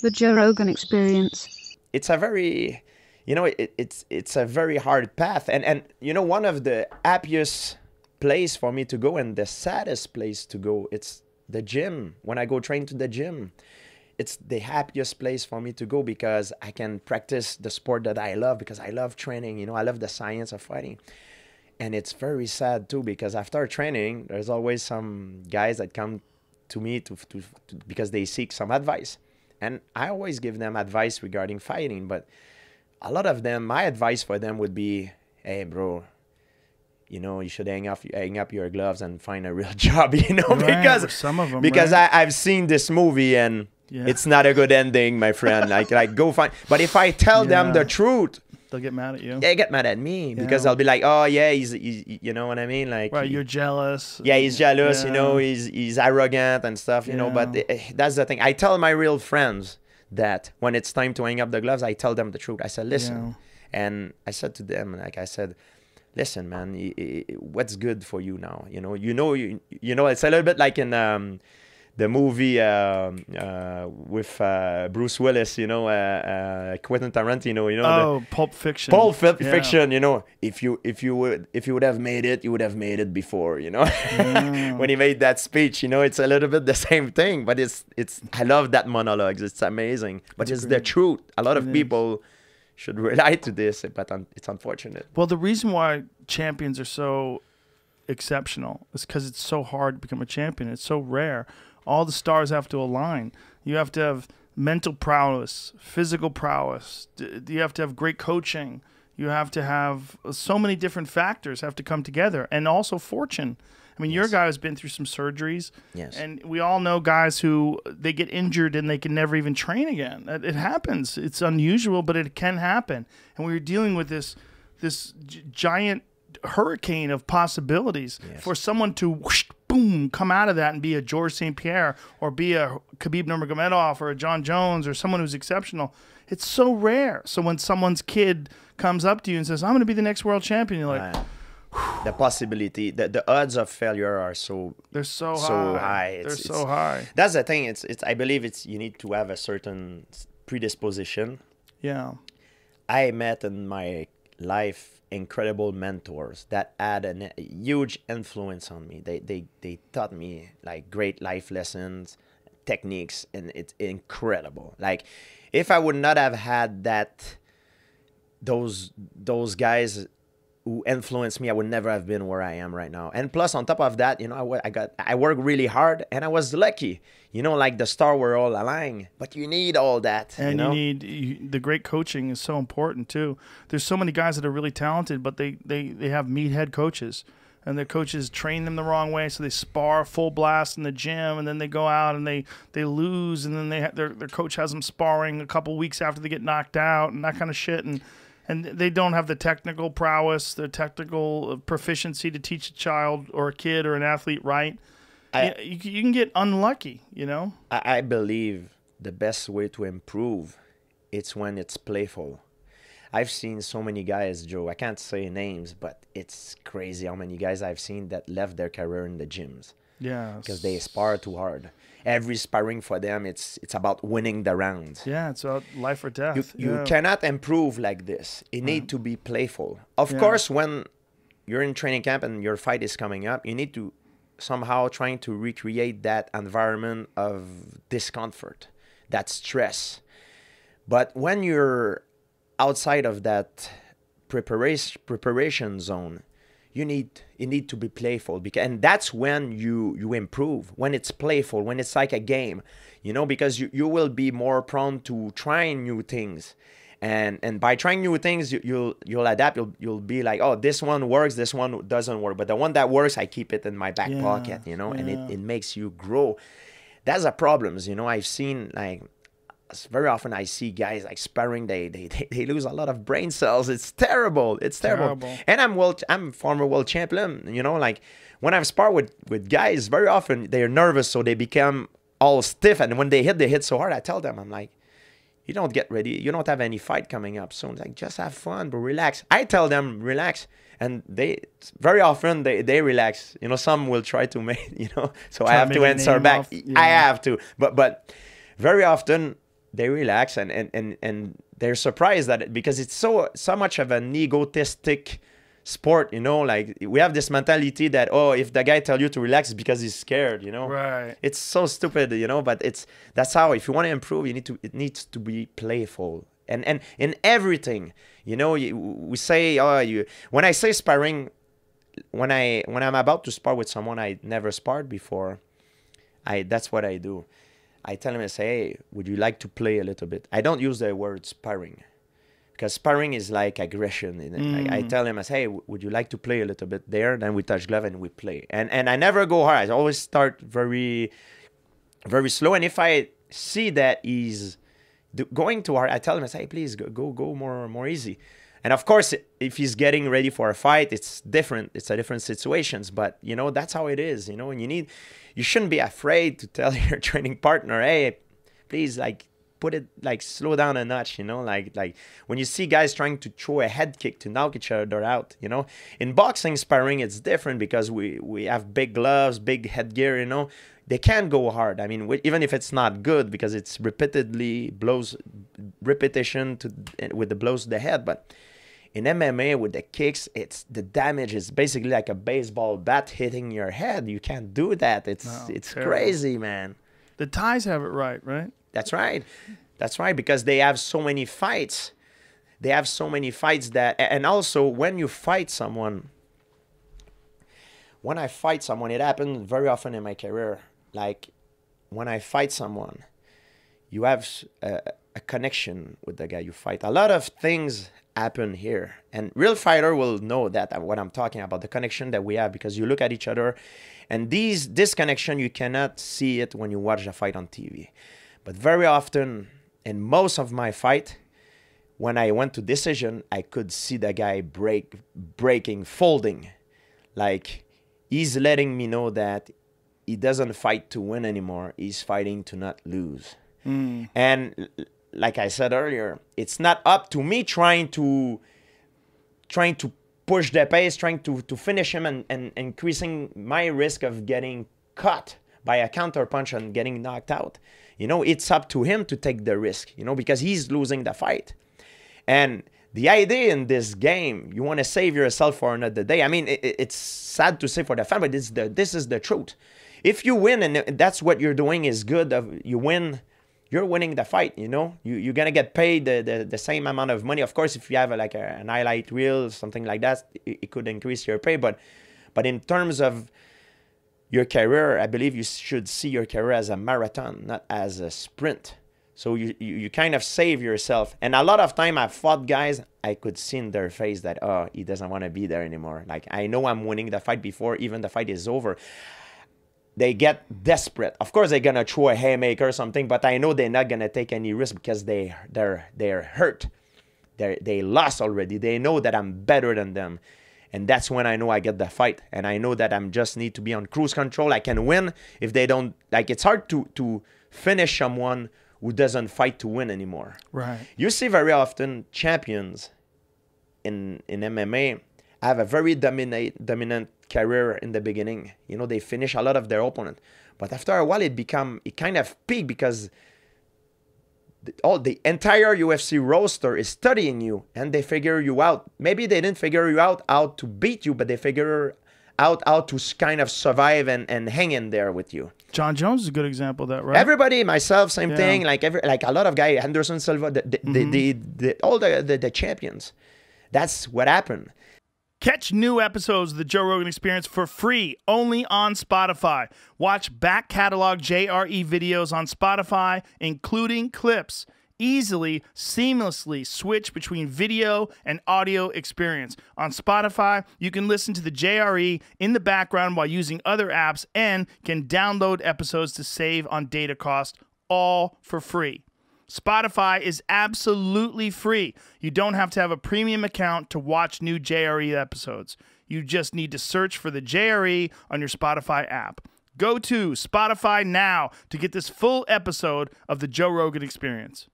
The Joe Rogan Experience. It's a very, you know, it, it's it's a very hard path, and and you know one of the happiest place for me to go and the saddest place to go it's the gym. When i go train to the gym it's the happiest place for me to go because i can practice the sport that i love because i love training you know i love the science of fighting. And it's very sad too because after training there's always some guys that come to me to, to, to because they seek some advice and i always give them advice regarding fighting but a lot of them my advice for them would be hey bro you know you should hang up hang up your gloves and find a real job you know Right, because some of 'em, because right? I, i've seen this movie and Yeah. it's not a good ending my friend like like go find but if i tell them the truth They'll get mad at you. they get mad at me because Yeah. i'll be like oh yeah he's, he's you know what i mean like Right, you're jealous. yeah he's jealous you know he's he's arrogant and stuff you know but Yeah. eh, that's the thing i tell my real friends that when it's time to hang up the gloves i tell them the truth i said listen and i said to them like i said listen man what's good for you now you know you know you, you know it's a little bit like in um the movie um, uh, with uh, Bruce Willis, you know, uh, uh, Quentin Tarantino, you know, the, Oh, Pulp Fiction. Pulp Fi- Yeah. Fiction, you know, if you if you would if you would have made it, you would have made it before, you know. when he made that speech, you know, it's a little bit the same thing, but it's it's I love that monologues. It's amazing, but it's, the truth. A lot of It is. people should relate to this, but un- it's unfortunate. Well, the reason why champions are so exceptional is because it's so hard to become a champion. It's so rare. All the stars have to align. You have to have mental prowess, physical prowess. D- You have to have great coaching. You have to have uh, so many different factors have to come together, and also fortune. I mean, you're a guy who's been through some surgeries, Yes. and we all know guys who uh, they get injured and they can never even train again. It, it happens. It's unusual, but it can happen. And we were dealing with this this giant hurricane of possibilities for someone to whoosh, boom come out of that and be a Georges St-Pierre or be a Khabib Nurmagomedov or a Jon Jones or someone who's exceptional. It's so rare. So when someone's kid comes up to you and says, "I'm going to be the next world champion," you're like, Uh, the possibility, the, the odds of failure are so "They're so high. so high. They're It's- so high." That's the thing. It's it's. I believe it's you need to have a certain predisposition. Yeah. I met in my life incredible mentors that had a huge influence on me. They they they taught me like great life lessons, techniques, and it's incredible. Like if I would not have had that, those those guys who influenced me, I would never have been where I am right now. And plus, on top of that, you know, I, I got I worked really hard, and I was lucky. You know, like the star were all aligned, but you need all that. And you, know? you need you, the great coaching is so important too. There's so many guys that are really talented, but they they they have meathead coaches, and their coaches train them the wrong way, so they spar full blast in the gym, and then they go out and they they lose, and then they their their coach has them sparring a couple weeks after they get knocked out, and that kind of shit, and and they don't have the technical prowess, the technical uh, proficiency to teach a child or a kid or an athlete right. I- you, you, you can get unlucky, you know. I, I believe the best way to improve it's when it's playful. I've seen so many guys, Joe. I can't say names, but it's crazy how many guys I've seen that left their career in the gyms Yeah, because they spar too hard. Every sparring for them, it's it's about winning the rounds. Yeah, it's about life or death. You, you yeah. cannot improve like this. You need to be playful. Of Yeah. course, when you're in training camp and your fight is coming up, you need to somehow trying to recreate that environment of discomfort, that stress. But when you're outside of that preparation preparation zone, you need you need to be playful because and that's when you you improve when it's playful when it's like a game you know because you, you will be more prone to trying new things. And and by trying new things you, you'll you'll adapt you'll you'll be like oh this one works this one doesn't work. But the one that works i keep it in my back Yeah, pocket you know and it, it makes you grow. That's the problems you know i've seen like very often I see guys like sparring, they, they they they lose a lot of brain cells. It's terrible. It's terrible. Terrible. And I'm world I'm former world champion. You know, like when I've sparred with with guys, very often they're nervous, so they become all stiff. And when they hit, they hit so hard. I tell them, I'm like, you don't get ready. You don't have any fight coming up soon. Like just have fun, but relax. I tell them relax, and they very often they, they relax. You know, some will try to make you know. So I Try to have to answer back. off- I have to, but but very often they relax and and and, and they're surprised that because it's so so much of an egotistic sport you know like we have this mentality that oh if the guy tell you to relax because he's scared you know? Right. it's so stupid you know but it's that's how if you want to improve you need to it needs to be playful. And and in everything you know you, we say oh you when i say sparring when i when i'm about to spar with someone i never sparred before i that's what i do i tell him i say hey would you like to play a little bit i don't use the word sparring because sparring is like aggression. It. I, I tell him, I say, hey, would you like to play a little bit there? Then we touch glove and we play. And and I never go hard. I always start very, very slow. And if I see that he's going too hard, I tell him, I say, hey, please go go go more more easy. And of course, if he's getting ready for a fight, it's different. It's a different situations. But you know, that's how it is. You know, and you need, you shouldn't be afraid to tell your training partner, hey, please, like put it like slow down a notch you know like like when you see guys trying to throw a head kick to knock each other out you know in boxing sparring it's different because we we have big gloves big headgear you know they can go hard i mean even if it's not good because it's repeatedly blows repetition to eh, with the blows to the head but in MMA with the kicks, it's the damage is basically like a baseball bat hitting your head. You can't do that. It's No, it's terrible. crazy, man. The Thais have it right, right? That's right. That's right because they have so many fights. They have so many fights that and also when you fight someone when I fight someone it happened very often in my career like when I fight someone you have s- uh, a, connection with the guy you fight. A lot of things happen here, and real fighter will know that uh, what I'm talking about, the connection that we have, because you look at each other, and these this connection you cannot see it when you watch a fight on TV, but very often in most of my fight, when I went to decision, I could see the guy break, breaking, folding, like he's letting me know that he doesn't fight to win anymore. He's fighting to not lose. And l- like I said earlier, it's not up to me trying to trying to push the pace, trying to, to finish him and, and increasing my risk of getting cut by a counter punch and getting knocked out. You know, it's up to him to take the risk, you know, because he's losing the fight. And the idea in this game, you want to save yourself for another day. I mean, it, it- it's sad to say for the fan, but it's the, this is the truth. If you win and that's what you're doing is good, you win, you're winning the fight. You know, you you're gonna get paid the, the, the same amount of money. Of course, if you have a, like a, an highlight reel, something like that, it, it could increase your pay. But but in terms of your career, I believe you should see your career as a marathon, not as a sprint. So you, you, you kind of save yourself. And a lot of time I fought guys, I could see in their face that, oh, he doesn't want to be there anymore. Like, I know I'm winning the fight before even the fight is over. They get desperate. Of course, they're gonna throw a haymaker or something, but I know they're not gonna take any risk because they they're they're hurt. They they lost already. They know that I'm better than them, and that's when I know I get the fight. And I know that I'm just need to be on cruise control. I can win if they don't. Like it's hard to to finish someone who doesn't fight to win anymore. Right. You see very often champions in in MMA have a very dominate dominant career in the beginning. You know, they finish a lot of their opponent, but after a while, it become it kind of peak because the, all the entire UFC roster is studying you and they figure you out. Maybe they didn't figure you out how to beat you, but they figure out how to kind of survive and, and hang in there with you. Jon Jones is a good example of that, right? Everybody, myself, same Yeah. thing. Like every, like a lot of guys, Anderson Silva, the, the, the, mm-hmm. the, the, all the, the the champions. That's what happened. Catch new episodes of the Joe Rogan Experience for free only on Spotify. Watch back catalog JRE videos on Spotify, including clips. Easily, seamlessly switch between video and audio experience. On Spotify, you can listen to the JRE in the background while using other apps and can download episodes to save on data cost, all for free. Spotify is absolutely free. You don't have to have a premium account to watch new JRE episodes. You just need to search for the JRE on your Spotify app. Go to Spotify now to get this full episode of the Joe Rogan Experience.